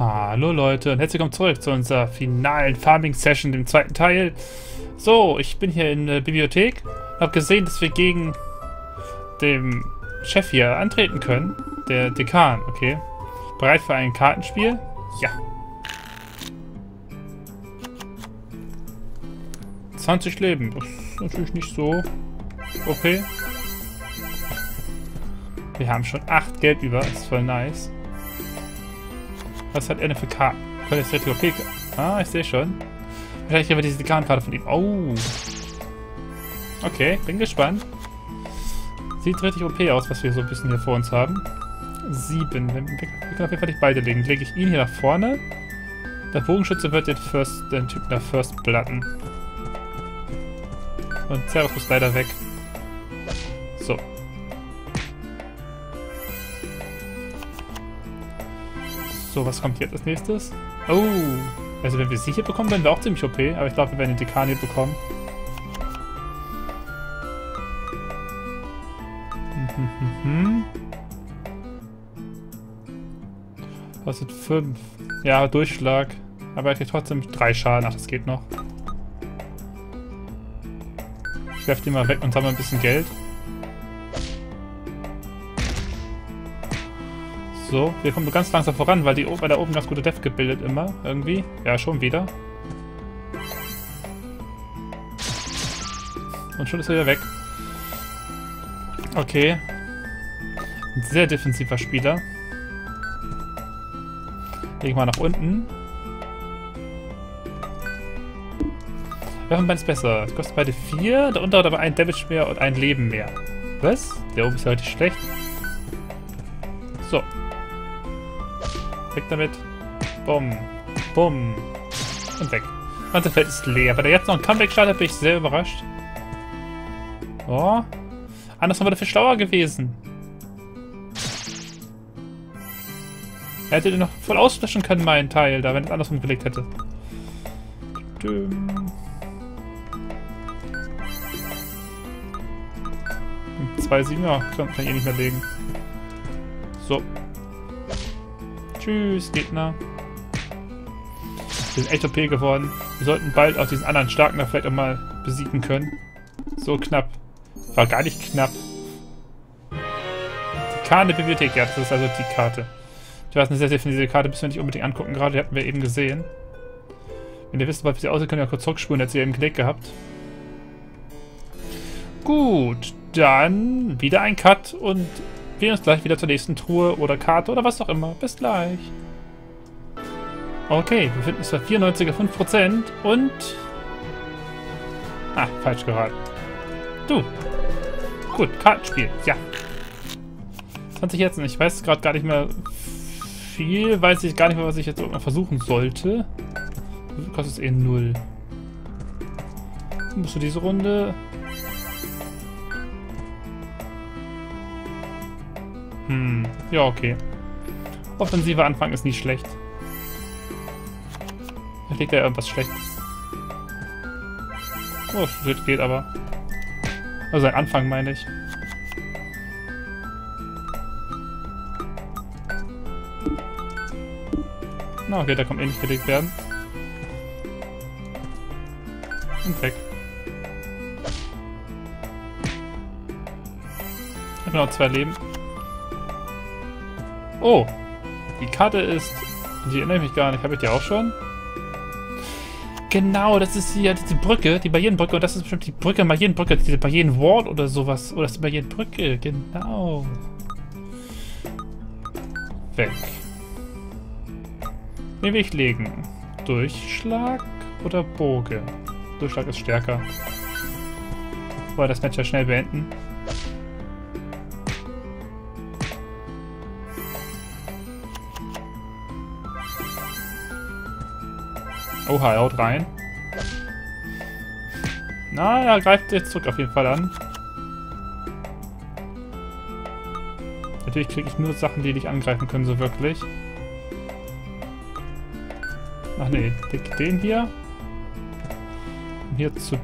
Hallo Leute und herzlich willkommen zurück zu unserer finalen Farming-Session, dem zweiten Teil. So, ich bin hier in der Bibliothek und habe gesehen, dass wir gegen den Chef hier antreten können. Der Dekan, okay. Bereit für ein Kartenspiel? Ja. 20 Leben, das ist natürlich nicht so okay. Wir haben schon 8 Geld über, das ist voll nice. Was hat denn für jetzt richtig OP. Ah, ich sehe schon. Wahrscheinlich haben wir diese Kartenkarte von ihm. Oh. Okay, bin gespannt. Sieht richtig OP aus, was wir so ein bisschen hier vor uns haben. Sieben. Wir können auf jeden Fall nicht beide legen. Lege ich ihn hier nach vorne. Der Bogenschütze wird den, First, den Typ der First Blatten. Und Zerus muss leider weg. So. So, was kommt jetzt als nächstes? Oh, also wenn wir sie hier bekommen, werden wir auch ziemlich OP. Aber ich glaube, wir werden den Dekan hier bekommen. Mhm. Kostet 5. Ja, Durchschlag. Aber er kriegt trotzdem 3 Schaden. Ach, das geht noch. Ich werfe den mal weg und sammle ein bisschen Geld. So, wir kommen ganz langsam voran, weil, die, weil da oben ganz gute Def gebildet immer, irgendwie. Ja, schon wieder. Und schon ist er wieder weg. Okay. Ein sehr defensiver Spieler. Legen wir nach unten. Waffenbein ist besser. Das kostet beide 4. Der untere hat aber ein Damage mehr und ein Leben mehr. Was? Der oben ist ja richtig schlecht. Weg damit. Bumm. Bumm. Und weg. Ganze Feld ist leer. Wenn er jetzt noch ein Comeback startet, bin ich sehr überrascht. Oh. Andersrum wäre dafür schlauer gewesen. Er hätte den noch voll auslöschen können, meinen Teil, da, wenn es andersrum gelegt hätte. Zwei kann, kann ich eh nicht mehr legen. So. Tschüss, Gegner. Wir sind echt OP geworden. Wir sollten bald auch diesen anderen Starken da vielleicht auch mal besiegen können. So knapp. War gar nicht knapp. Die Karte Bibliothek, ja, das ist also die Karte. Ich weiß, eine sehr, sehr definitive Karte müssen wir nicht unbedingt angucken. Gerade die hatten wir eben gesehen. Wenn ihr wisst, wie sie aussieht, könnt ihr kurz zurückspulen. Jetzt ihr eben Knick gehabt. Gut, dann wieder ein Cut und wir uns gleich wieder zur nächsten Truhe oder Karte oder was auch immer. Bis gleich. Okay, wir befinden uns bei 94,5% und... Ah, falsch geraten. Du. Gut, Kartenspiel. Ja. 20 jetzt. Ich weiß gerade gar nicht mehr viel. Weiß ich gar nicht mehr, was ich jetzt versuchen sollte. Kostet es eh 0. Musst du diese Runde... Hm, ja, okay. Offensiver Anfang ist nicht schlecht. Da liegt ja irgendwas Schlechtes. Oh, das geht aber. Also ein Anfang, meine ich. Na, okay, da kommt eh nicht gelegt werden. Und weg. Ich habe noch zwei Leben. Oh, die Karte ist... Die erinnere ich mich gar nicht. Habe ich die auch schon? Genau, das ist hier diese Brücke, die Barrierenbrücke. Und das ist bestimmt die Brücke, Barrierenbrücke, diese Barrierenwall oder sowas. Oder das ist die Barrierenbrücke, genau. Weg. Will ich legen? Durchschlag oder Boge? Durchschlag ist stärker. Wollen das Match ja schnell beenden. Oha, er haut rein. Na, er greift jetzt zurück auf jeden Fall an. Natürlich kriege ich nur Sachen, die dich angreifen können, so wirklich. Ach nee, den hier. Um hier zu...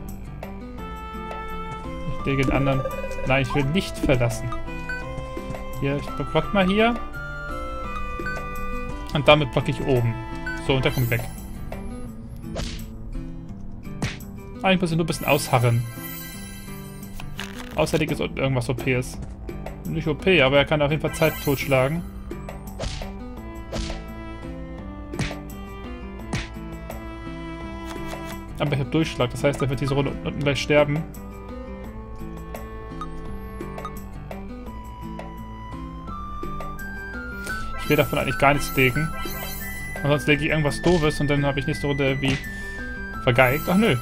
Ich lege den anderen... Nein, ich will nicht verlassen. Hier, ich block mal hier. Und damit blocke ich oben. So, und der kommt weg. Eigentlich muss ich nur ein bisschen ausharren. Außer ist irgendwas OPs. Nicht OP, aber er kann auf jeden Fall Zeit totschlagen. Aber ich habe Durchschlag, das heißt, er wird diese Runde unten gleich sterben. Ich will davon eigentlich gar nichts legen. Ansonsten lege ich irgendwas doofes und dann habe ich nächste Runde wie vergeigt. Ach nö,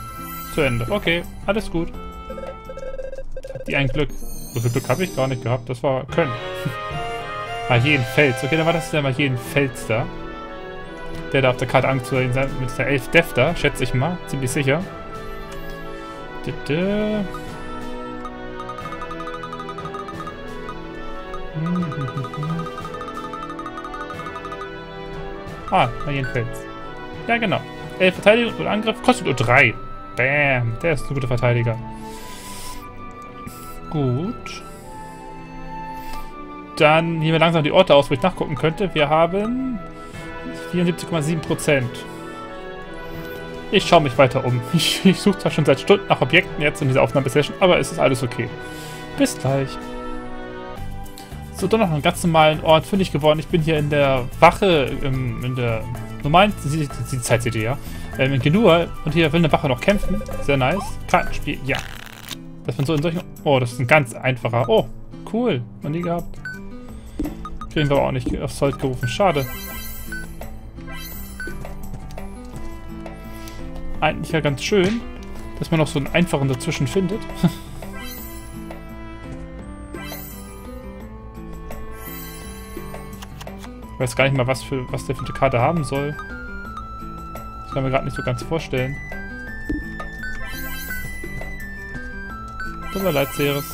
zu Ende. Okay, alles gut. Die ein Glück. So viel Glück habe ich gar nicht gehabt. Das war Können. Fels. Okay, dann war das der Fels da. Der da auf der Karte anzusehen sein mit der 11 Defter, schätze ich mal. Ziemlich sicher. Ah, Marien Fels. Ja, genau. 11 Verteidigung und Angriff kostet nur 3. Bam, der ist ein guter Verteidiger. Gut. Dann nehmen wir langsam die Orte aus, wo ich nachgucken könnte. Wir haben 74,7% Ich schaue mich weiter um. Ich, ich suche zwar schon seit Stunden nach Objekten jetzt in dieser Aufnahmesession, aber es ist alles okay. Bis gleich. So, dann noch einen ganz normalen Ort finde ich geworden. Ich bin hier in der Wache, im, in der normalen, die, die Zeit seht ihr ja, ähm, in Genua und hier will eine Wache noch kämpfen. Sehr nice. Kartenspiel, ja. Dass man so in solchen... Oh, das ist ein ganz einfacher. Oh, cool. Noch nie gehabt. Kriegen wir aber auch nicht aufs Zoll gerufen. Schade. Eigentlich ja ganz schön, dass man noch so einen einfachen dazwischen findet. ich weiß gar nicht mal, was, für, was der für eine Karte haben soll. Kann man gerade nicht so ganz vorstellen. Tut mir leid, Ceres.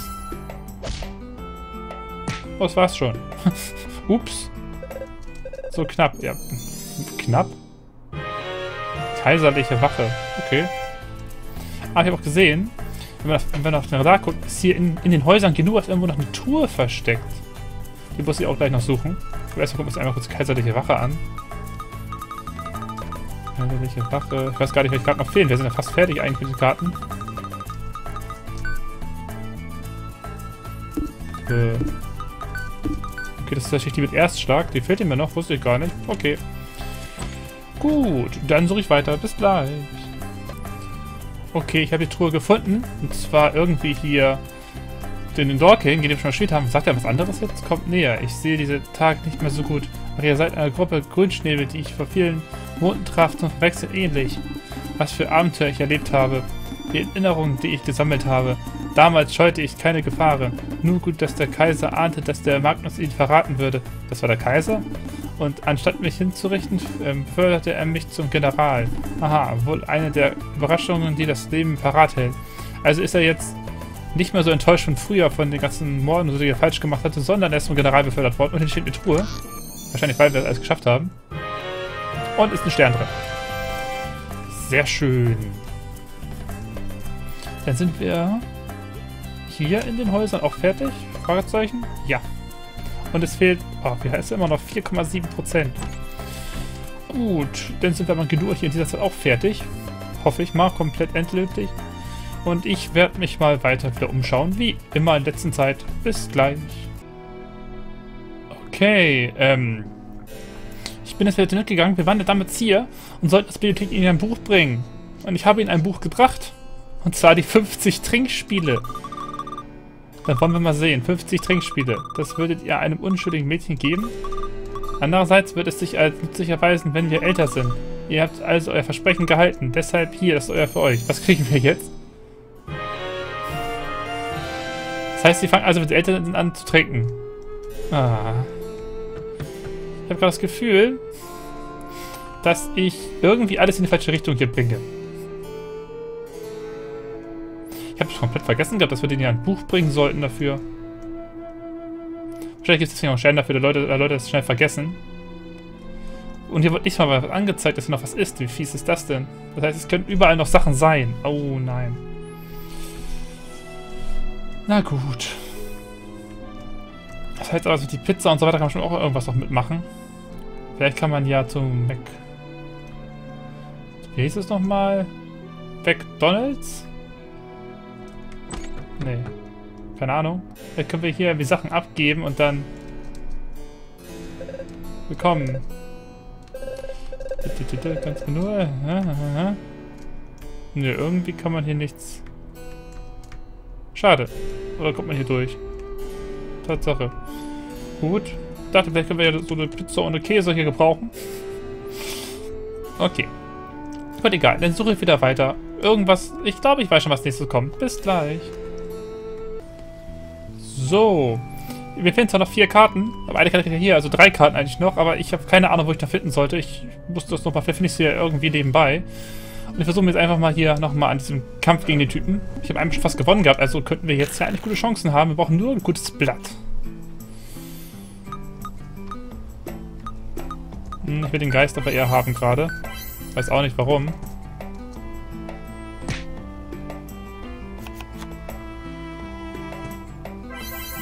Oh, das war's schon. Ups. So knapp, ja. Knapp? Kaiserliche Wache. Okay. Ah, ich habe auch gesehen, wenn man, auf, wenn man auf den Radar guckt, ist hier in, in den Häusern genug irgendwo noch eine Tour versteckt. Die muss ich auch gleich noch suchen. Aber erstmal gucken wir uns einmal kurz Kaiserliche Wache an. Kaiserliche Wache. Ich weiß gar nicht, welche Karten noch fehlen. Wir sind ja fast fertig eigentlich mit den Karten. Äh. Okay, das ist tatsächlich die mit Erstschlag. Die fehlt mir noch, wusste ich gar nicht. Okay. Gut, dann suche ich weiter. Bis gleich. Okay, ich habe die Truhe gefunden. Und zwar irgendwie hier den Dorking, den wir schon gespielt haben. Sagt er was anderes jetzt? Kommt näher. Ich sehe diese Tag nicht mehr so gut. Ach, ihr seid eine Gruppe Grünschnäbel, die ich vor vielen Monaten traf, zum Verwechseln ähnlich. Was für Abenteuer ich erlebt habe. Die Erinnerungen, die ich gesammelt habe. Damals scheute ich keine Gefahren. Nur gut, dass der Kaiser ahnte, dass der Magnus ihn verraten würde. Das war der Kaiser? Und anstatt mich hinzurichten, ähm, förderte er mich zum General. Aha, wohl eine der Überraschungen, die das Leben parat hält. Also ist er jetzt nicht mehr so enttäuscht von früher, von den ganzen Morden, die er falsch gemacht hatte, sondern er ist zum General befördert worden. Und hier steht eine Truhe. Wahrscheinlich, weil wir das alles geschafft haben. Und ist ein Stern drin. Sehr schön. Dann sind wir hier in den Häusern auch fertig? Fragezeichen? Ja. Und es fehlt, oh, wie heißt es immer noch? 4,7%. Gut, dann sind wir mal genug hier in dieser Zeit auch fertig. Hoffe ich mal, komplett endgültig. Und ich werde mich mal weiter wieder umschauen, wie immer in letzter Zeit. Bis gleich. Okay, ähm... Bin jetzt wieder zurückgegangen. Wir waren ja damals hier und sollten das Bibliothek in ein Buch bringen. Und ich habe ihnen ein Buch gebracht. Und zwar die 50 Trinkspiele. Dann wollen wir mal sehen. 50 Trinkspiele. Das würdet ihr einem unschuldigen Mädchen geben? Andererseits wird es sich als nützlich erweisen, wenn wir älter sind. Ihr habt also euer Versprechen gehalten. Deshalb hier, das ist euer für euch. Was kriegen wir jetzt? Das heißt, sie fangen also, wenn sie älter an zu trinken. Ah. Ich habe gerade das Gefühl, dass ich irgendwie alles in die falsche Richtung hier bringe. Ich habe komplett vergessen gehabt, dass wir den ja ein Buch bringen sollten dafür. Wahrscheinlich gibt es deswegen auch Stellen dafür, dass Leute, Leute das schnell vergessen. Und hier wird nicht mal was angezeigt, dass hier noch was ist. Wie fies ist das denn? Das heißt, es können überall noch Sachen sein. Oh nein. Na gut. Das heißt also, die Pizza und so weiter kann man schon auch irgendwas noch mitmachen. Vielleicht kann man ja zum Mac... Wie hieß es nochmal? McDonalds? Nee. Keine Ahnung. Vielleicht können wir hier irgendwie Sachen abgeben und dann... Bekommen. Ganz nur. Nö, irgendwie kann man hier nichts... Schade. Oder kommt man hier durch? Tatsache. Gut. Ich dachte, vielleicht können wir ja so eine Pizza ohne Käse hier gebrauchen. Okay. Gut, egal. Dann suche ich wieder weiter. Irgendwas... Ich glaube, ich weiß schon, was nächstes kommt. Bis gleich. So. Wir finden zwar noch vier Karten, aber eine Karte hier, also drei Karten eigentlich noch, aber ich habe keine Ahnung, wo ich da finden sollte. Ich musste das nochmal, vielleicht finde ich sie ja irgendwie nebenbei. Und ich versuche jetzt einfach mal hier nochmal an diesem Kampf gegen den Typen. Ich habe eigentlich fast gewonnen gehabt, also könnten wir jetzt ja eigentlich gute Chancen haben. Wir brauchen nur ein gutes Blatt. Hm, ich will den Geist aber eher haben gerade. Weiß auch nicht warum.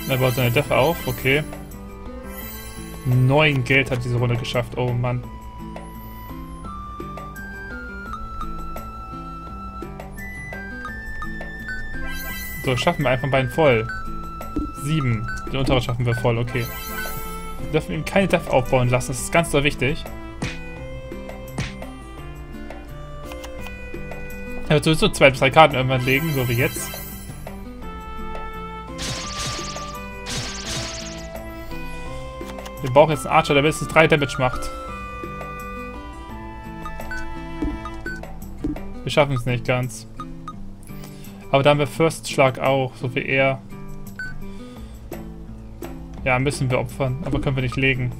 Er baut seine Def auf, okay. Neun Geld hat diese Runde geschafft, oh Mann. So, schaffen wir einfach beiden voll. Sieben. Den unteren schaffen wir voll, okay. Wir dürfen ihm keine Def aufbauen lassen, das ist ganz so wichtig. Er wird sowieso zwei bis drei Karten irgendwann legen, so wie jetzt. Wir brauchen jetzt einen Archer, der mindestens 3 Damage macht. Wir schaffen es nicht ganz. Aber da haben wir First Schlag auch, so wie er. Ja, müssen wir opfern, aber können wir nicht legen.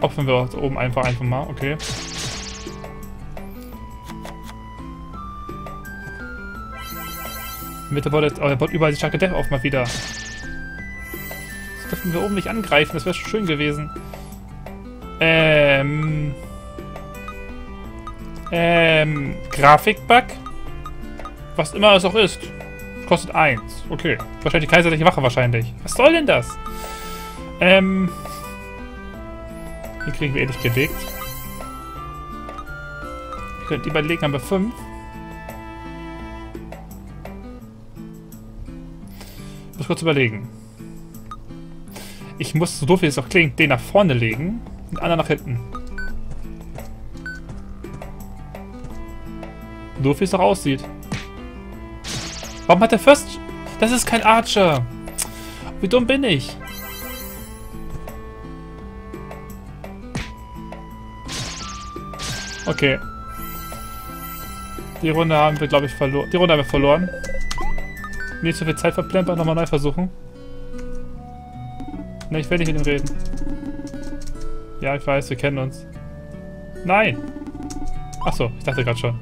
Opfern wir oben einfach einfach mal, okay. Mit der Bot, oh, er baut überall die starke Death auf mal wieder. Das dürfen wir oben nicht angreifen, das wäre schön gewesen. Ähm... Ähm... Grafikbug? Was immer es auch ist. Kostet 1. Okay. Wahrscheinlich die kaiserliche Wache wahrscheinlich. Was soll denn das? Ähm... Die kriegen wir eh nicht gelegt. Die beiden legen haben wir 5. muss kurz überlegen. Ich muss, so doof wie es auch klingt, den nach vorne legen, den anderen nach hinten. So wie es auch aussieht. Warum hat der First... Das ist kein Archer. Wie dumm bin ich? Okay. Die Runde haben wir, glaube ich, verloren. Die Runde haben wir verloren. Nicht so viel Zeit verplempern, nochmal neu versuchen. Ne, ich will nicht mit ihm reden. Ja, ich weiß, wir kennen uns. Nein! Achso, ich dachte gerade schon.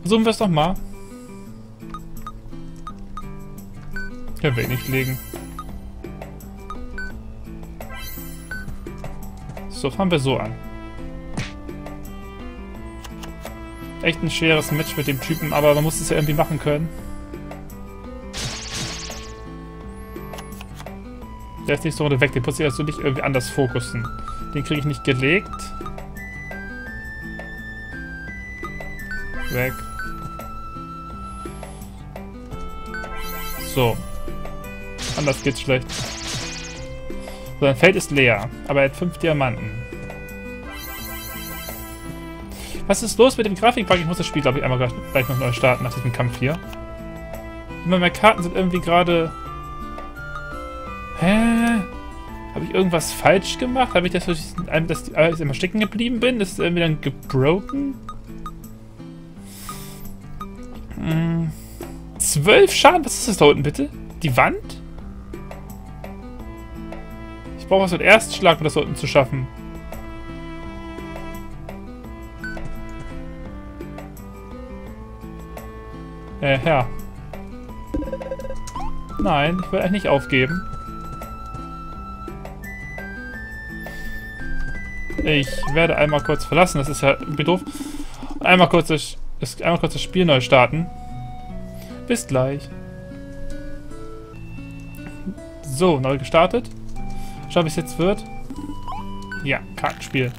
Versuchen wir es nochmal. Können wir eh nicht legen. So, fangen wir so an. Echt ein schweres Match mit dem Typen, aber man muss es ja irgendwie machen können. Der ist nächste Runde weg. Den muss ich also nicht irgendwie anders fokussen. Den kriege ich nicht gelegt. Weg. So. Anders geht's schlecht. Sein Feld ist leer. Aber er hat fünf Diamanten. Was ist los mit dem Grafikbug? Ich muss das Spiel, glaube ich, einmal gleich, gleich noch neu starten nach diesem Kampf hier. Immer meine Karten sind irgendwie gerade Hä? Habe ich irgendwas falsch gemacht? Habe ich das, dass ich immer stecken geblieben bin? Ist es irgendwie dann gebroken? Zwölf Schaden? Was ist das da unten bitte? Die Wand? Ich brauche was mit Erstschlag, um das da unten zu schaffen. Äh, ja. Nein, ich will eigentlich nicht aufgeben. Ich werde einmal kurz verlassen, das ist ja irgendwie doof. Einmal kurz das, einmal kurz das Spiel neu starten. Bis gleich. So, neu gestartet. Schau, wie es jetzt wird. Ja, Kartenspiel.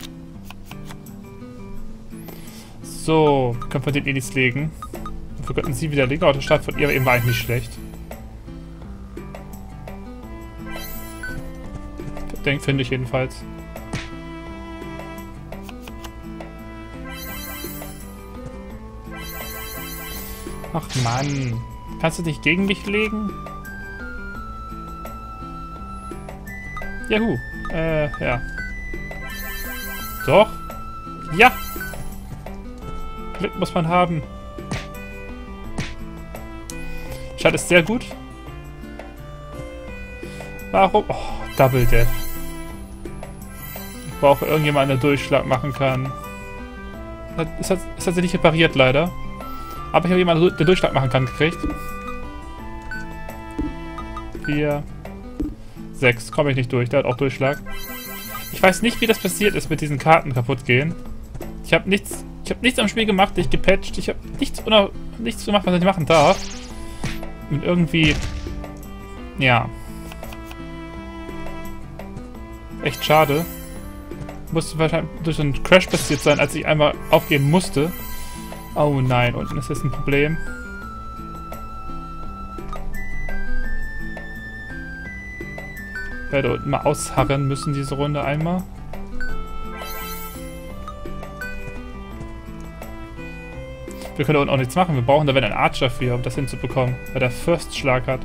So, können wir den Elis legen. Wir könnten sie wieder legen. Oh, der Start von ihr eben war eigentlich nicht schlecht. Denk, finde ich jedenfalls. Ach Mann. Kannst du dich gegen mich legen? Juhu. Äh, ja. Doch. Ja. Glück muss man haben. Schade ist sehr gut. Warum? Oh, Double Death. Ich brauche irgendjemanden, der Durchschlag machen kann. Es hat, es hat sich nicht repariert, leider. Aber ich habe jemanden, der Durchschlag machen kann, gekriegt. Vier. Sechs. Komme ich nicht durch. Der hat auch Durchschlag. Ich weiß nicht, wie das passiert ist mit diesen Karten kaputt gehen. Ich habe nichts, ich habe nichts am Spiel gemacht, ich gepatcht. Ich habe nichts, nichts gemacht, was ich machen darf. Und irgendwie... Ja. Echt schade. Musste wahrscheinlich durch einen Crash passiert sein, als ich einmal aufgeben musste. Oh nein, unten ist jetzt ein Problem. Ich werde unten mal ausharren müssen, diese Runde einmal. Wir können da unten auch nichts machen. Wir brauchen da wenn einen Archer für, um das hinzubekommen. Weil der First Schlag hat.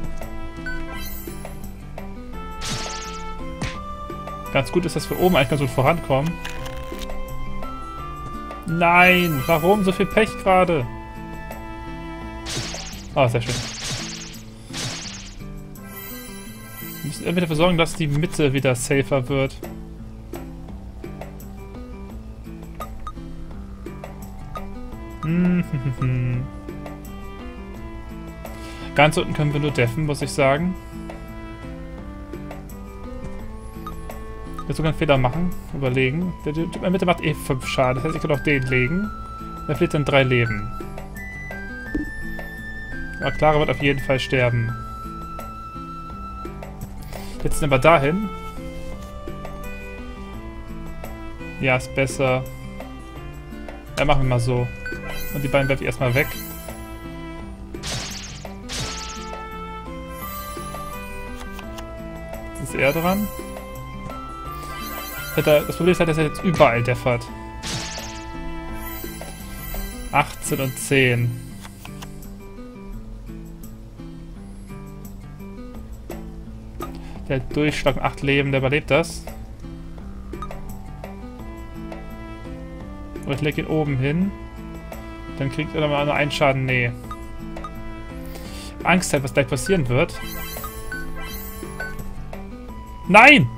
Ganz gut ist, dass wir oben eigentlich ganz gut vorankommen. Nein! Warum so viel Pech gerade? Ah, sehr schön. Wir müssen irgendwie dafür sorgen, dass die Mitte wieder safer wird. Ganz unten können wir nur deffen, muss ich sagen. Jetzt sogar einen Fehler machen. Überlegen. Der Typ in der Mitte macht eh 5 Schaden. Das heißt, ich kann auch den legen. Der verliert dann 3 Leben. Aber Clara wird auf jeden Fall sterben. Jetzt sind wir dahin. Ja, ist besser. Ja, machen wir mal so. Und die beiden werfe ich erstmal weg. Jetzt ist er dran. Das Problem ist halt, dass er jetzt überall deffert. 18 und 10. Der Durchschlag 8 Leben, der überlebt das. Und ich lege ihn oben hin. Dann kriegt er nochmal nur einen Schaden. Nee. Angst hat, was gleich passieren wird. Nein!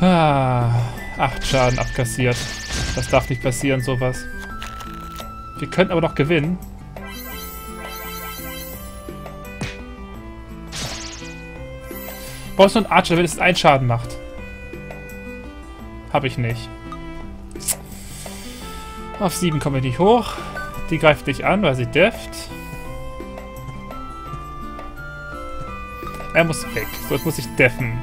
Ah, acht Schaden abkassiert. Das darf nicht passieren, sowas. Wir könnten aber noch gewinnen. Brauchst du einen Archer, der wenigstens einen Schaden macht? Habe ich nicht. Auf 7 komme ich nicht hoch. Die greift dich an, weil sie deft. Er muss weg. So, jetzt muss ich deffen.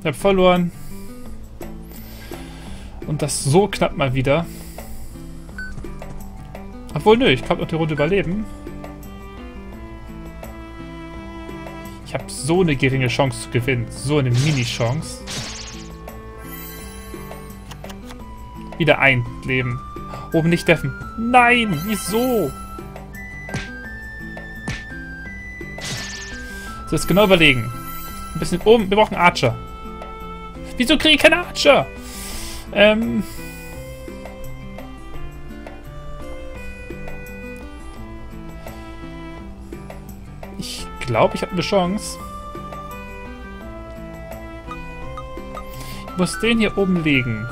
Ich habe verloren. Und das so knapp mal wieder. Obwohl, nö, ich kann noch die Runde überleben. Ich habe so eine geringe Chance zu gewinnen. So eine Mini-Chance. Wieder ein Leben. Oben nicht deffen. Nein, wieso? So, jetzt genau überlegen. Ein bisschen oben. Wir brauchen Archer. Wieso kriege ich keine Archer? Ähm... Ich glaube, ich habe eine Chance. Ich muss den hier oben legen.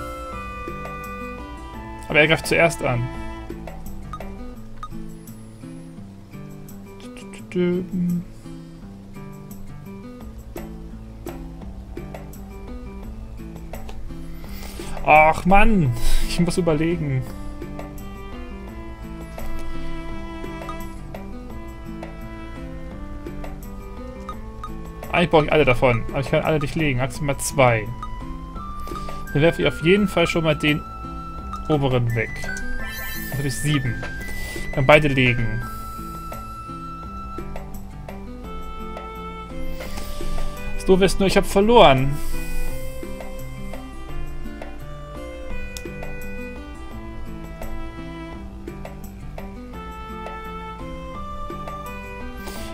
Aber er greift zuerst an. Ach Mann, ich muss überlegen. Eigentlich brauche ich alle davon, aber ich kann alle nicht legen. Maximal zwei. Dann werfe ich auf jeden Fall schon mal den oberen weg. Dann habe ich sieben. Dann beide legen. Das Doofe ist nur, ich habe verloren.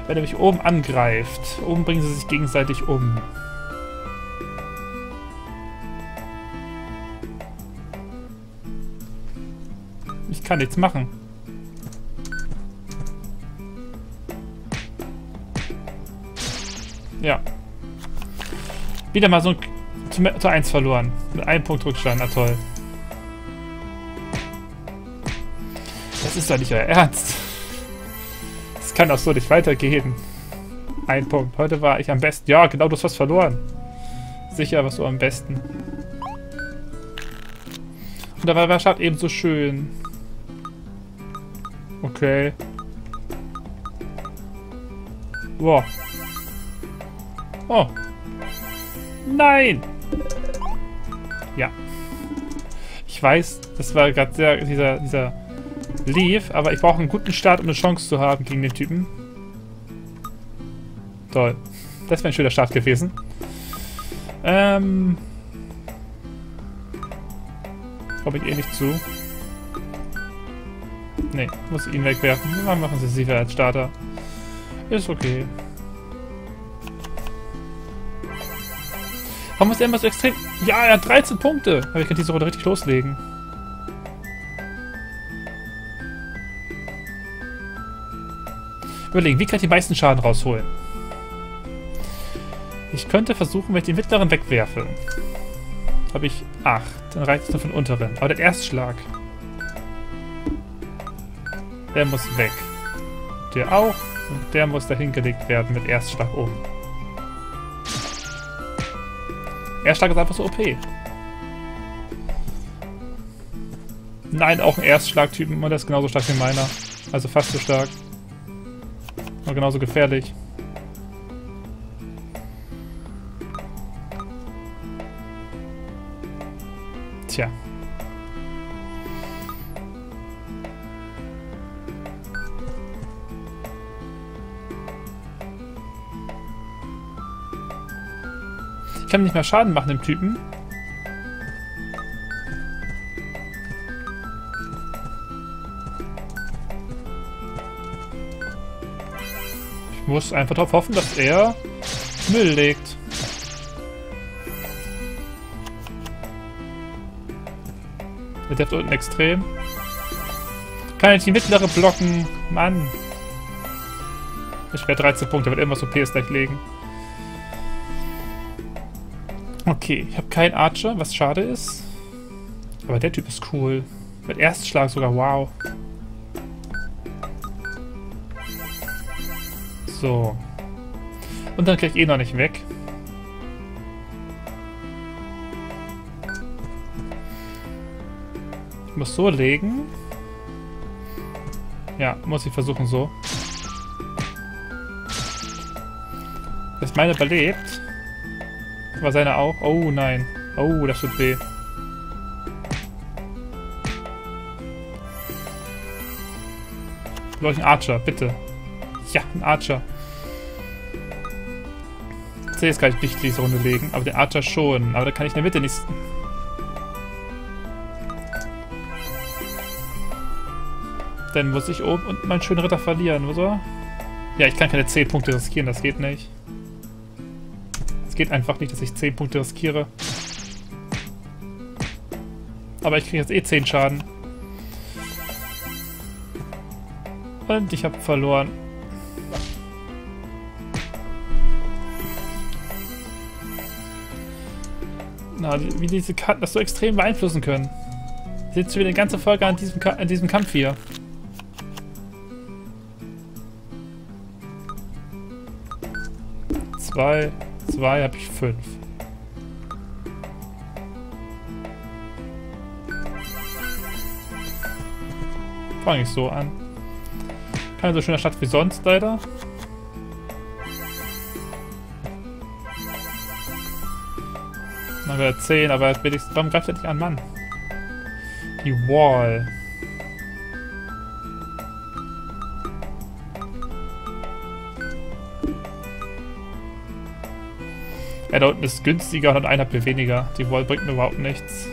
Wenn er mich oben angreift, oben bringen sie sich gegenseitig um. Ich kann nichts machen. Ja. Wieder mal so ein zu, zu 1 verloren. Mit einem Punkt Rückstand. Na toll. Das ist doch nicht euer Ernst. Kann auch so nicht weitergehen. Ein Punkt. Heute war ich am besten. Ja, genau, du hast was verloren. Sicher was du am besten. Und da war Start eben so schön. Okay. Wow. Oh. Nein! Ja. Ich weiß, das war gerade sehr dieser, dieser Leaf, aber ich brauche einen guten Start, um eine Chance zu haben gegen den Typen. Toll. Das wäre ein schöner Start gewesen. Ähm. Komme ich eh nicht zu. Nee, muss ihn wegwerfen. Dann machen sie sie als Starter. Ist okay. Warum ist er immer so extrem... Ja, er hat 13 Punkte. Aber ich kann diese Runde richtig loslegen. Überlegen, wie kann ich den meisten Schaden rausholen? Ich könnte versuchen, wenn ich den mittleren wegwerfe. Habe ich 8. Dann reicht es nur für den unteren. Aber der Erstschlag. Der muss weg. Der auch. Und der muss dahin gelegt werden mit Erstschlag oben. Erstschlag ist einfach so OP. Nein, auch ein Erstschlagtypen und der ist genauso stark wie meiner. Also fast so stark. Und genauso gefährlich. Tja. Ich kann nicht mehr Schaden machen dem Typen. Ich muss einfach darauf hoffen, dass er Müll legt. Der trifft unten extrem. Kann ich die mittlere blocken? Mann. Ich werde 13 Punkte, wird irgendwas OPs gleich legen. Okay, ich habe keinen Archer, was schade ist. Aber der Typ ist cool. Mit Erstschlag sogar, wow. So. Und dann krieg ich eh noch nicht weg. Ich muss so legen. Ja, muss ich versuchen so. Dass meine überlebt. War seine auch? Oh nein. Oh, das tut weh. Glaube ein Archer, bitte. Ja, ein Archer. CS kann ich nicht diese Runde legen, aber der Archer schon. Aber da kann ich in der Mitte nicht... Dann muss ich oben und meinen schönen Ritter verlieren, oder? Ja, ich kann keine 10 Punkte riskieren, das geht nicht. Es geht einfach nicht, dass ich 10 Punkte riskiere. Aber ich kriege jetzt eh 10 Schaden. Und ich habe verloren. Karten wie diese Karten das so extrem beeinflussen können. Sitzt wieder die ganze Folge an diesem, an diesem Kampf hier. Zwei, zwei habe ich fünf. Fange ich so an. Keine so schöne Stadt wie sonst leider. Wäre 10, aber wenigstens, warum greift er nicht an, Mann? Die Wall. Ja, da unten ist günstiger und ein HP weniger. Die Wall bringt mir überhaupt nichts.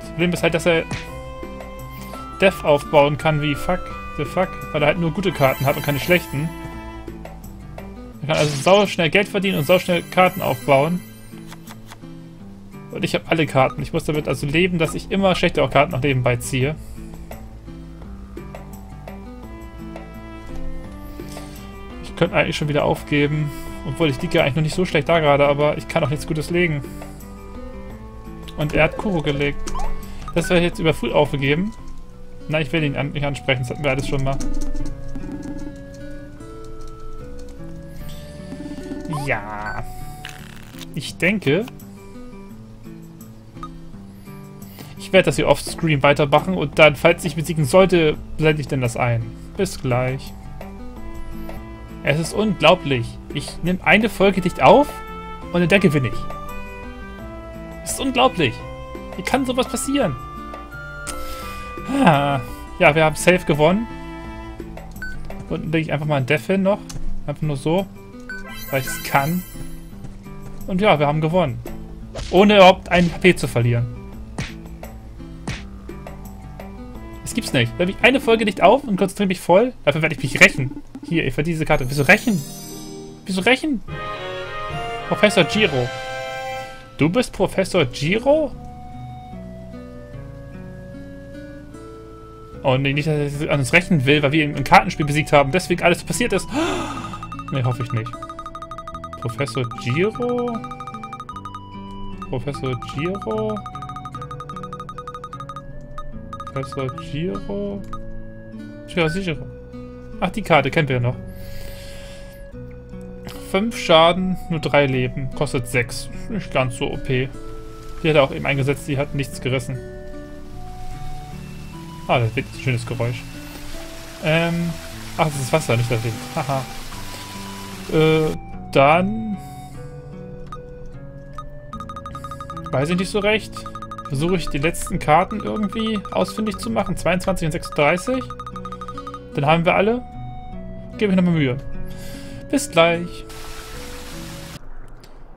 Das Problem ist halt, dass er Death aufbauen kann wie fuck, the fuck, weil er halt nur gute Karten hat und keine schlechten. Er kann also sau schnell Geld verdienen und sau schnell Karten aufbauen. Und ich habe alle Karten. Ich muss damit also leben, dass ich immer schlechtere Karten noch nebenbei ziehe. könnte eigentlich schon wieder aufgeben. Obwohl, ich liege ja eigentlich noch nicht so schlecht da gerade, aber ich kann auch nichts Gutes legen. Und er hat Kuro gelegt. Das wäre jetzt über früh aufgegeben. Nein, ich will ihn an nicht ansprechen, das hatten wir alles schon mal. Ja. Ich denke... Ich werde das hier offscreen weitermachen und dann, falls ich besiegen sollte, blende ich denn das ein. Bis gleich. Es ist unglaublich. Ich nehme eine Folge nicht auf und der gewinne ich. Es ist unglaublich. Wie kann sowas passieren? Ah, ja, wir haben safe gewonnen. Unten lege ich einfach mal ein Def hin noch. Einfach nur so. Weil ich es kann. Und ja, wir haben gewonnen. Ohne überhaupt einen HP zu verlieren. gibt's nicht. Da ich eine Folge nicht auf und konzentriere mich voll. Dafür werde ich mich rächen. Hier, ich verdiene diese Karte. Wieso rächen? Wieso rächen? Professor Giro. Du bist Professor Giro? Nee, nicht, dass er an uns rächen will, weil wir ihn im Kartenspiel besiegt haben. Deswegen alles passiert ist. Nee, hoffe ich nicht. Professor Giro? Professor Giro? Professor Giro. Giro Giro. Ach, die Karte kennen wir ja noch. Fünf Schaden, nur drei Leben. Kostet sechs. Nicht ganz so OP. Die hat er auch eben eingesetzt, die hat nichts gerissen. Ah, das wird ein schönes Geräusch. Ähm. Ach, das ist Wasser, nicht der Wind. Haha. Äh, dann... Weiß ich nicht so recht versuche ich die letzten Karten irgendwie ausfindig zu machen. 22 und 36. Dann haben wir alle. Gebe ich nochmal Mühe. Bis gleich.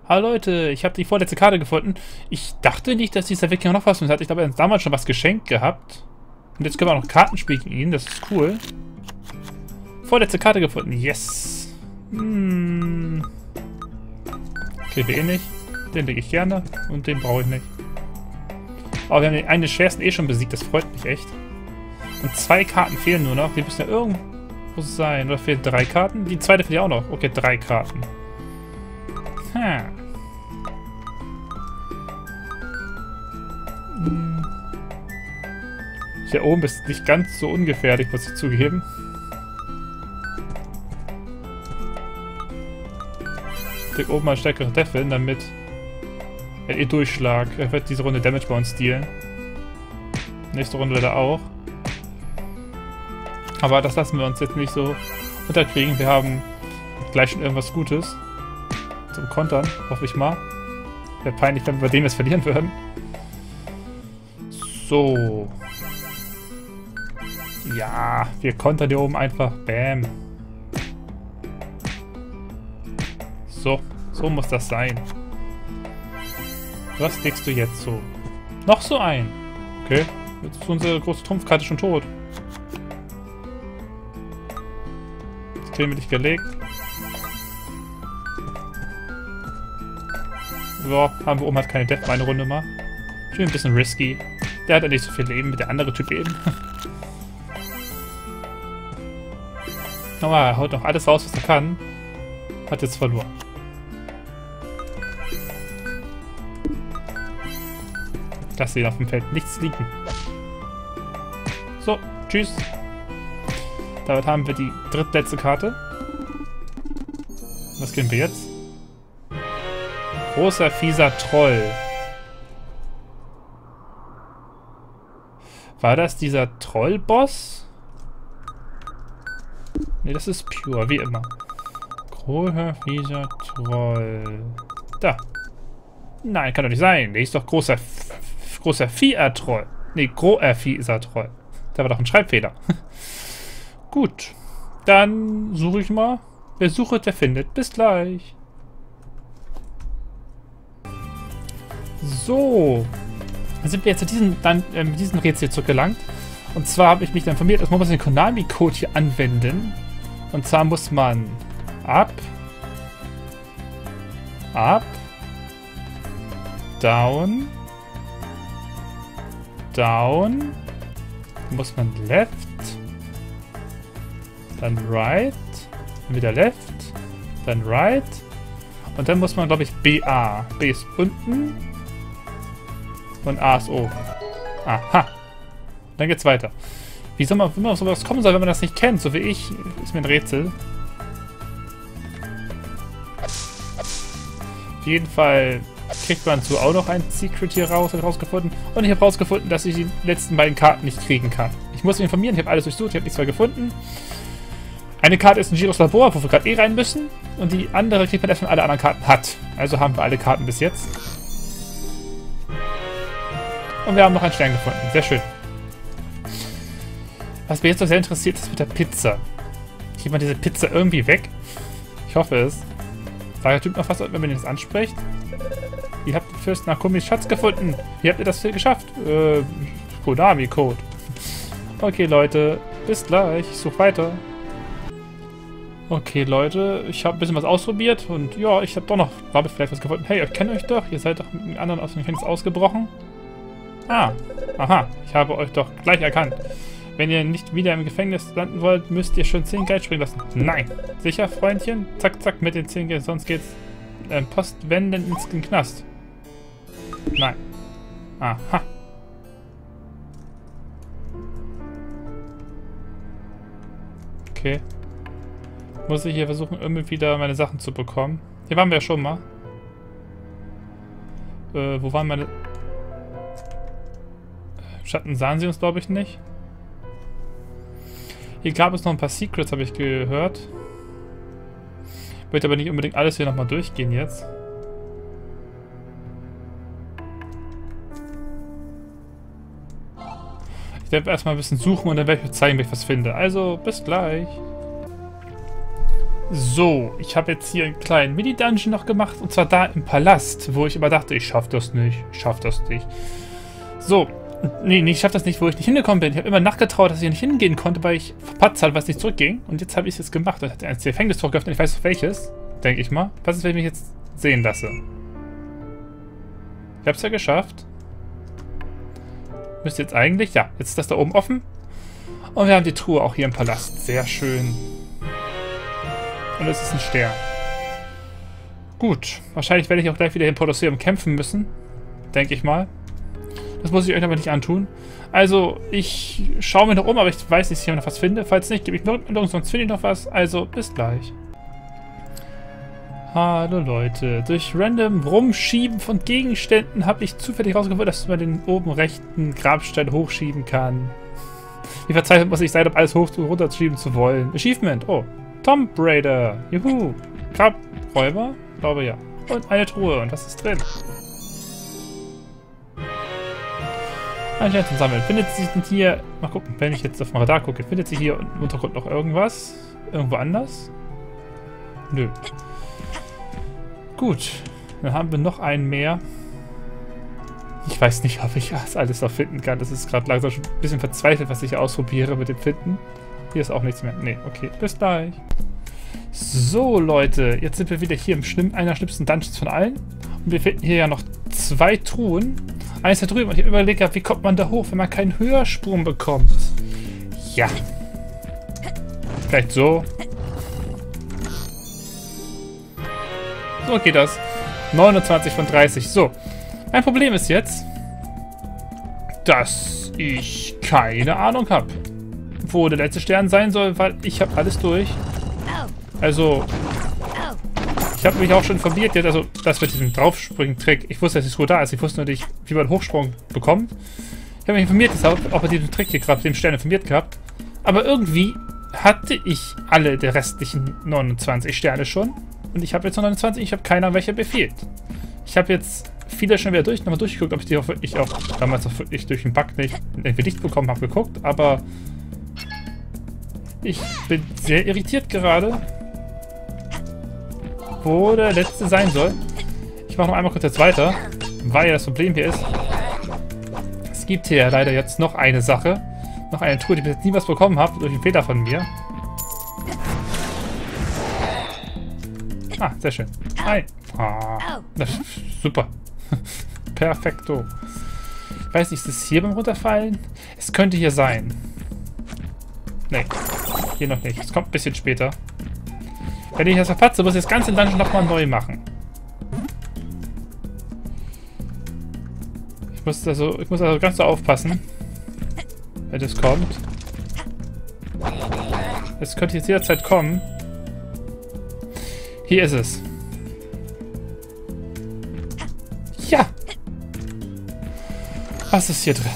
Hallo Leute, ich habe die vorletzte Karte gefunden. Ich dachte nicht, dass dieser Wikinger noch was mit hat. Ich glaube, er hat damals schon was geschenkt gehabt. Und jetzt können wir auch noch Karten spielen gegen. Das ist cool. Vorletzte Karte gefunden. Yes. Hm. Kriege wir eh nicht. Den lege ich gerne. Und den brauche ich nicht. Aber wir haben den einen der schwersten eh schon besiegt. Das freut mich echt. Und zwei Karten fehlen nur noch. Die müssen ja irgendwo sein. Oder fehlen drei Karten? Die zweite fehlt ja auch noch. Okay, drei Karten. Hm. Hm. Hier oben ist nicht ganz so ungefährlich, muss ich zugeben. Krieg oben mal stärkere Death damit er eh Durchschlag. Er wird diese Runde Damage bei uns dealen. Nächste Runde leider auch. Aber das lassen wir uns jetzt nicht so unterkriegen. Wir haben gleich schon irgendwas Gutes. Zum Kontern, hoffe ich mal. Wäre peinlich, wenn wir dem jetzt verlieren würden. So. Ja, wir kontern hier oben einfach. Bam. So, so muss das sein. Was legst du jetzt so? Noch so ein. Okay. Jetzt ist unsere große Trumpfkarte schon tot. Jetzt kriegen wir dich gelegt. So, haben wir oben halt keine Death eine Runde mal. Schön ein bisschen risky. Der hat ja nicht so viel Leben wie der andere Typ eben. Aber er haut noch alles raus, was er kann. Hat jetzt verloren. lasse ihn auf dem Feld nichts liegen. So, tschüss. Damit haben wir die drittletzte Karte. Was können wir jetzt? Großer, fieser Troll. War das dieser Trollboss? Ne, das ist Pure, wie immer. Großer, fieser Troll. Da. Nein, kann doch nicht sein. Der ist doch großer, großer Vieher-Troll. Ne, großer Fieser-Troll. Da war doch ein Schreibfehler. Gut. Dann suche ich mal. Wer sucht, der findet. Bis gleich. So. Dann sind wir jetzt zu diesem, dann, äh, diesem Rätsel zurückgelangt. Und zwar habe ich mich dann informiert, dass man den Konami-Code hier anwenden. Und zwar muss man ab, ab, down, down, muss man left, dann right, dann wieder left, dann right und dann muss man, glaube ich, BA. B ist unten und A ist oben. Aha. Dann geht's weiter. Wie soll man, wie man auf sowas kommen soll, wenn man das nicht kennt, so wie ich, ist mir ein Rätsel. Auf jeden Fall kriegt man so auch noch ein Secret hier raus, rausgefunden. Und ich habe rausgefunden, dass ich die letzten beiden Karten nicht kriegen kann. Ich muss mich informieren, ich habe alles durchsucht, ich habe nichts mehr gefunden. Eine Karte ist ein Giros Labor, wo wir gerade eh rein müssen. Und die andere kriegt man erst, wenn alle anderen Karten hat. Also haben wir alle Karten bis jetzt. Und wir haben noch einen Stern gefunden. Sehr schön. Was mich jetzt noch sehr interessiert, ist mit der Pizza. Kriegt man diese Pizza irgendwie weg? Ich hoffe es. Sagt der Typ noch was, wenn man ihn das anspricht? Ihr habt den Fürst nach Kumis Schatz gefunden. Wie habt ihr das geschafft? Äh, Konami-Code. Okay, Leute. Bis gleich. Ich suche weiter. Okay, Leute. Ich habe ein bisschen was ausprobiert. Und ja, ich habe doch noch, ich, vielleicht was gefunden. Hey, ich kenne euch doch. Ihr seid doch mit einem anderen aus dem Gefängnis ausgebrochen. Ah. Aha. Ich habe euch doch gleich erkannt. Wenn ihr nicht wieder im Gefängnis landen wollt, müsst ihr schon 10 Geld springen lassen. Nein. Sicher, Freundchen? Zack, zack, mit den 10 Geld, sonst geht's äh, postwendend ins Knast. Nein. Aha. Okay. Muss ich hier versuchen, irgendwie wieder meine Sachen zu bekommen. Hier waren wir ja schon mal. Äh, wo waren meine... Schatten sahen sie uns, glaube ich, nicht. Hier gab es noch ein paar Secrets, habe ich gehört. Ich möchte aber nicht unbedingt alles hier nochmal durchgehen jetzt. Ich werde erstmal ein bisschen suchen und dann werde ich euch zeigen, wenn ich was finde. Also, bis gleich. So, ich habe jetzt hier einen kleinen Mini-Dungeon noch gemacht. Und zwar da im Palast, wo ich immer dachte, ich schaffe das nicht. Ich schaffe das nicht. So, Nee, nee, ich schaffe das nicht, wo ich nicht hingekommen bin. Ich habe immer nachgetraut, dass ich nicht hingehen konnte, weil ich verpatzt hatte, was nicht zurückging. Und jetzt habe ich es jetzt gemacht. Und hat ein Gefängnistor geöffnet. Ich weiß welches, denke ich mal. Was ist, wenn ich mich jetzt sehen lasse? Ich habe es ja geschafft. Müsste jetzt eigentlich... Ja, jetzt ist das da oben offen. Und wir haben die Truhe auch hier im Palast. Sehr schön. Und es ist ein Stern. Gut. Wahrscheinlich werde ich auch gleich wieder im Kolosseum kämpfen müssen. Denke ich mal. Das muss ich euch aber nicht antun. Also, ich schaue mir noch um, aber ich weiß nicht, ob ich noch was finde. Falls nicht, gebe ich eine Rückmeldung, sonst finde ich noch was. Also, bis gleich. Hallo Leute. Durch random Rumschieben von Gegenständen habe ich zufällig rausgefunden, dass man den oben rechten Grabstein hochschieben kann. Wie verzweifelt muss ich sein, um alles hoch runterschieben zu wollen. Achievement. Oh. Tomb Raider. Juhu. Grabräuber? Glaube ja. Und eine Truhe. Und was ist drin? Anscheinend zum Sammeln. Findet sich denn hier... Mal gucken, wenn ich jetzt auf mein Radar gucke, findet sich hier im Untergrund noch irgendwas? Irgendwo anders? Nö. Gut. Dann haben wir noch einen mehr. Ich weiß nicht, ob ich das alles noch finden kann. Das ist gerade langsam schon ein bisschen verzweifelt, was ich ausprobiere mit dem Finden. Hier ist auch nichts mehr. Nee, okay. Bis gleich. So, Leute. Jetzt sind wir wieder hier im schlimm, einer schlimmsten Dungeons von allen. Und wir finden hier ja noch zwei Truhen. Eins da drüben. Und ich überlege, wie kommt man da hoch, wenn man keinen Höhersprung bekommt? Ja. Vielleicht so. So geht das. 29 von 30. So. Mein Problem ist jetzt, dass ich keine Ahnung habe, wo der letzte Stern sein soll, weil ich habe alles durch. Also, ich habe mich auch schon informiert, jetzt, also das mit diesem Draufspringen-Trick. Ich wusste, dass es gut da ist. Ich wusste nur nicht, wie man Hochsprung bekommt. Ich habe mich informiert, ob er diesen Trick hier gerade dem Stern informiert gehabt. Aber irgendwie hatte ich alle der restlichen 29 Sterne schon. Und ich habe jetzt noch 29, ich habe keiner, welcher befehlt. Ich habe jetzt viele schon wieder durch, nochmal durchgeguckt, ob ich die auch wirklich auch damals auch wirklich durch den Bug nicht irgendwie dicht bekommen habe, geguckt. Aber ich bin sehr irritiert gerade, wo der letzte sein soll. Ich mache noch einmal kurz jetzt weiter, weil ja das Problem hier ist, es gibt hier leider jetzt noch eine Sache, noch eine Tour, die ich jetzt nie was bekommen habe, durch einen Fehler von mir. Ah, sehr schön. Hi. Ah, super. Perfekto. Ich weiß nicht, ist es hier beim Runterfallen? Es könnte hier sein. Nee, hier noch nicht. Es kommt ein bisschen später. Wenn ich das verpatze, muss ich das ganze Dungeon nochmal neu machen. Ich muss also, ich muss also ganz so aufpassen, wenn das kommt. Es könnte jetzt jederzeit kommen. Hier ist es. Ja! Was ist hier drin?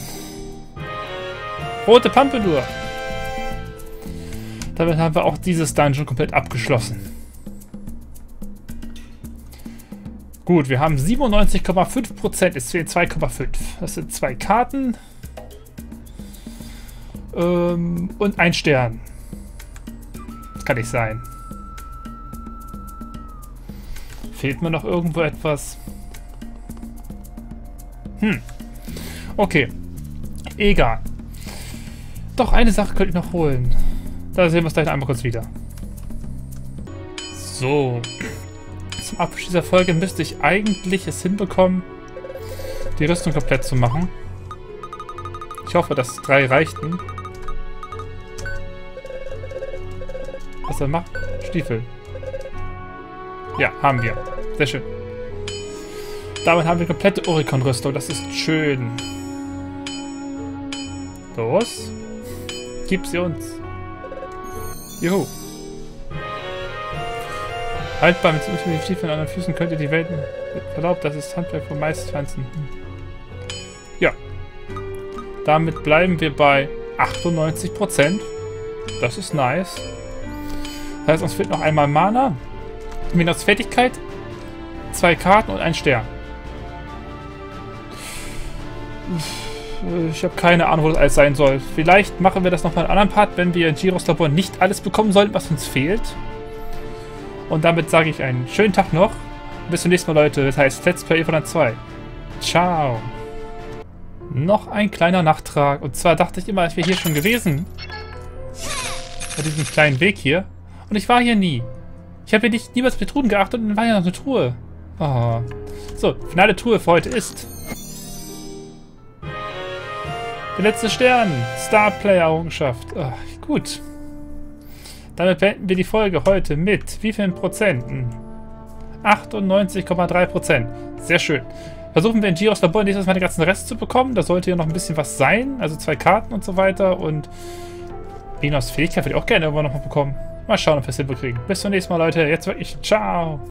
Rote Pampedur. Damit haben wir auch dieses Dungeon komplett abgeschlossen. Gut, wir haben 97,5%. Es fehlen 2,5. Das sind zwei Karten. Ähm, und ein Stern. Das kann nicht sein. Fehlt mir noch irgendwo etwas? Hm. Okay. Egal. Doch, eine Sache könnte ich noch holen. Da sehen wir uns gleich einmal kurz wieder. So. Zum Abschluss dieser Folge müsste ich eigentlich es hinbekommen, die Rüstung komplett zu machen. Ich hoffe, dass drei reichten. Was er macht? Stiefel. Ja, haben wir. Sehr schön. Damit haben wir komplette Oricon-Rüstung. Das ist schön. Los. Gib sie uns. Juhu. Haltbar mit den Stiefeln an den Füßen könnt ihr die Welt Verlaub, das ist Handwerk von Meisterpflanzen. Ja. Damit bleiben wir bei 98%. Das ist nice. Das heißt, uns fehlt noch einmal Mana. Minus Fertigkeit. Zwei Karten und ein Stern. Ich habe keine Ahnung, wo das alles sein soll. Vielleicht machen wir das nochmal in einem anderen Part, wenn wir in Giros Labor nicht alles bekommen sollten, was uns fehlt. Und damit sage ich einen schönen Tag noch. Bis zum nächsten Mal, Leute. Das heißt Let's Play Evoland 2. Ciao. Noch ein kleiner Nachtrag. Und zwar dachte ich immer, ich wäre hier schon gewesen. Bei diesem kleinen Weg hier. Und ich war hier nie. Ich habe hier nicht niemals mit Truhen geachtet und dann war hier noch eine Truhe. Oh. So, finale Truhe für heute ist... Der letzte Stern. Star Player Errungenschaft. Oh, gut. Damit beenden wir die Folge heute mit wie vielen Prozenten? 98,3 Prozent. Sehr schön. Versuchen wir in Giros Labor nächstes Mal den ganzen Rest zu bekommen. Da sollte ja noch ein bisschen was sein. Also zwei Karten und so weiter. Und Linos Fähigkeit würde ich auch gerne irgendwann nochmal bekommen. Mal schauen, ob wir es hinbekriegen. Bis zum nächsten Mal, Leute. Jetzt wirklich. Ciao.